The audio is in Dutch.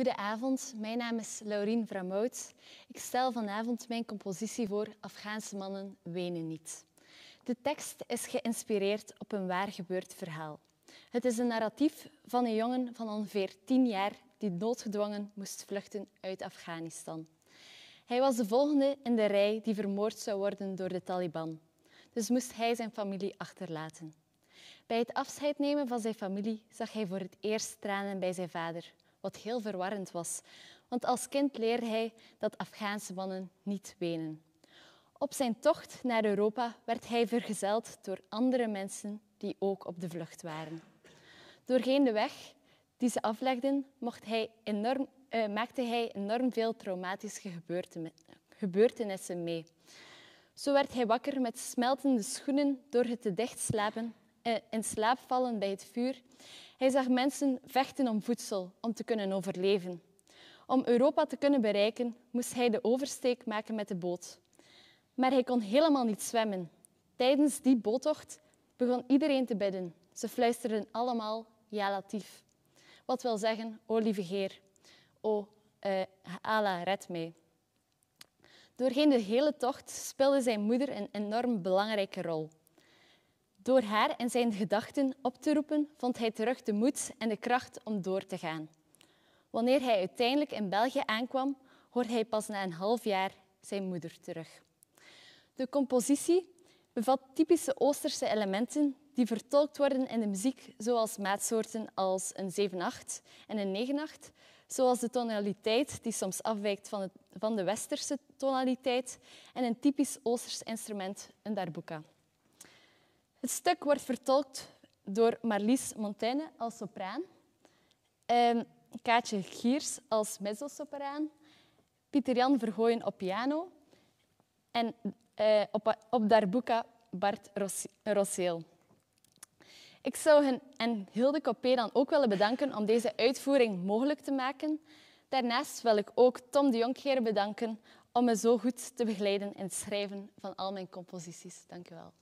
Goedenavond, mijn naam is Laurien Vramout. Ik stel vanavond mijn compositie voor Afghaanse mannen wenen niet. De tekst is geïnspireerd op een waar gebeurd verhaal. Het is een narratief van een jongen van ongeveer tien jaar die noodgedwongen moest vluchten uit Afghanistan. Hij was de volgende in de rij die vermoord zou worden door de Taliban. Dus moest hij zijn familie achterlaten. Bij het afscheid nemen van zijn familie zag hij voor het eerst tranen bij zijn vader, wat heel verwarrend was, want als kind leerde hij dat Afghaanse mannen niet wenen. Op zijn tocht naar Europa werd hij vergezeld door andere mensen die ook op de vlucht waren. Doorheen de weg die ze aflegden, mocht hij enorm, uh, maakte hij enorm veel traumatische gebeurtenissen mee. Zo werd hij wakker met smeltende schoenen door het te dicht slapen, uh, in slaap vallen bij het vuur. Hij zag mensen vechten om voedsel, om te kunnen overleven. Om Europa te kunnen bereiken, moest hij de oversteek maken met de boot. Maar hij kon helemaal niet zwemmen. Tijdens die boottocht begon iedereen te bidden. Ze fluisterden allemaal ja latief. Wat wil zeggen, o lieve Heer, o uh, Allah, red mij. Doorheen de hele tocht speelde zijn moeder een enorm belangrijke rol. Door haar en zijn gedachten op te roepen, vond hij terug de moed en de kracht om door te gaan. Wanneer hij uiteindelijk in België aankwam, hoorde hij pas na een half jaar zijn moeder terug. De compositie bevat typische Oosterse elementen die vertolkt worden in de muziek, zoals maatsoorten als een 7-8 en een 9-8, zoals de tonaliteit die soms afwijkt van, het, van de westerse tonaliteit en een typisch Oosters instrument, een darbuka. Het stuk wordt vertolkt door Marlies Montaigne als sopraan, ehm, Kaatje Giers als mezzosopraan, Pieter-Jan Vergooyen op piano en uh, op, op darbuka Bart Rosseel. Ik zou hen en Hilde Copé dan ook willen bedanken om deze uitvoering mogelijk te maken. Daarnaast wil ik ook Tom de Jonkheer bedanken om me zo goed te begeleiden in het schrijven van al mijn composities. Dank u wel.